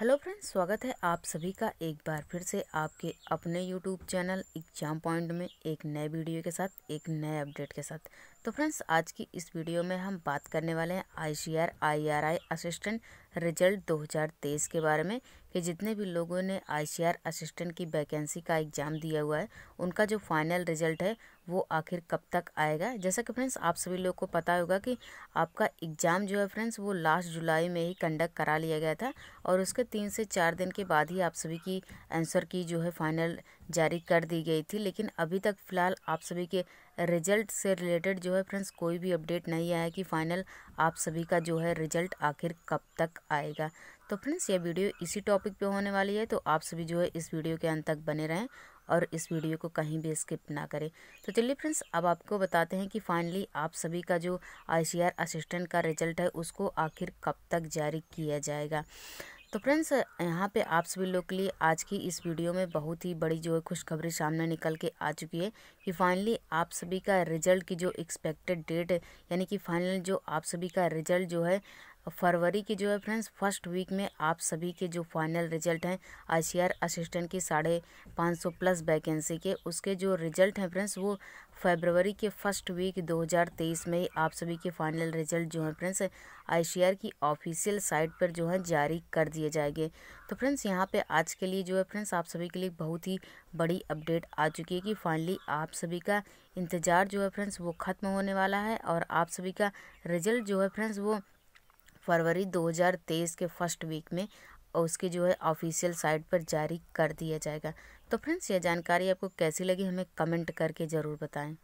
Hello friends, स्वागत है आप सभी का एक बार फिर से आपके अपने यूट्यूब चैनल एग्ज़ाम पॉइंट में एक नए वीडियो के साथ, एक नए अपडेट के साथ। तो फ्रेंड्स, आज की इस वीडियो में हम बात करने वाले हैं I C R I R I assistant result 2023 के बारे में कि जितने भी लोगों ने आईसीआर असिस्टेंट की वैकेंसी का एग्ज़ाम दिया हुआ है, उनका जो फाइनल रिज़ल्ट है, वो आखिर कब तक आएगा? जैसा कि फ्रेंड्स, आप सभी लोग को पता होगा कि आपका एग्ज़ाम जो है फ्रेंड्स, वो लास्ट जुलाई में ही कंडक्ट करा लिया गया था और उसके तीन से चार दिन के बाद ही आप सभी की आंसर की जो है फाइनल जारी कर दी गई थी, लेकिन अभी तक फ़िलहाल आप सभी के रिज़ल्ट से रिलेटेड जो है फ्रेंड्स, कोई भी अपडेट नहीं आया कि फ़ाइनल आप सभी का जो है रिज़ल्ट आखिर कब तक आएगा। तो फ्रेंड्स ये वीडियो इसी टॉपिक पे होने वाली है तो आप सभी जो है इस वीडियो के अंत तक बने रहें और इस वीडियो को कहीं भी स्किप ना करें। तो चलिए फ्रेंड्स, अब आपको बताते हैं कि फाइनली आप सभी का जो आईसीआर असिस्टेंट का रिज़ल्ट है, उसको आखिर कब तक जारी किया जाएगा? तो फ्रेंड्स, यहाँ पे आप सभी लोग के लिए आज की इस वीडियो में बहुत ही बड़ी जो है खुशखबरी सामने निकल के आ चुकी है कि फाइनली आप सभी का रिज़ल्ट की जो एक्सपेक्टेड डेट यानी कि फाइनल जो आप सभी का रिज़ल्ट जो है फरवरी की जो है फ्रेंड्स, फ़र्स्ट वीक में आप सभी के जो फाइनल रिज़ल्ट हैं, आईसीआर असिस्टेंट की साढ़े पाँच सौ प्लस वैकेंसी के, उसके जो रिज़ल्ट हैं फ्रेंड्स, वो फरवरी के फ़र्स्ट वीक 2023 में ही आप सभी के फाइनल रिज़ल्ट जो हैं फ्रेंड्स, आईसीआर की ऑफिशियल साइट पर जो है जारी कर दिए जाएँगे। तो फ्रेंड्स, यहाँ पे आज के लिए जो है फ्रेंड्स, आप सभी के लिए बहुत ही बड़ी अपडेट आ चुकी है कि फाइनली आप सभी का इंतज़ार जो है फ्रेंड्स, वो ख़त्म होने वाला है और आप सभी का रिज़ल्ट जो है फ्रेंड्स, वो फरवरी 2023 के फ़र्स्ट वीक में उसकी जो है ऑफिशियल साइट पर जारी कर दिया जाएगा। तो फ्रेंड्स ये जानकारी आपको कैसी लगी हमें कमेंट करके ज़रूर बताएँ।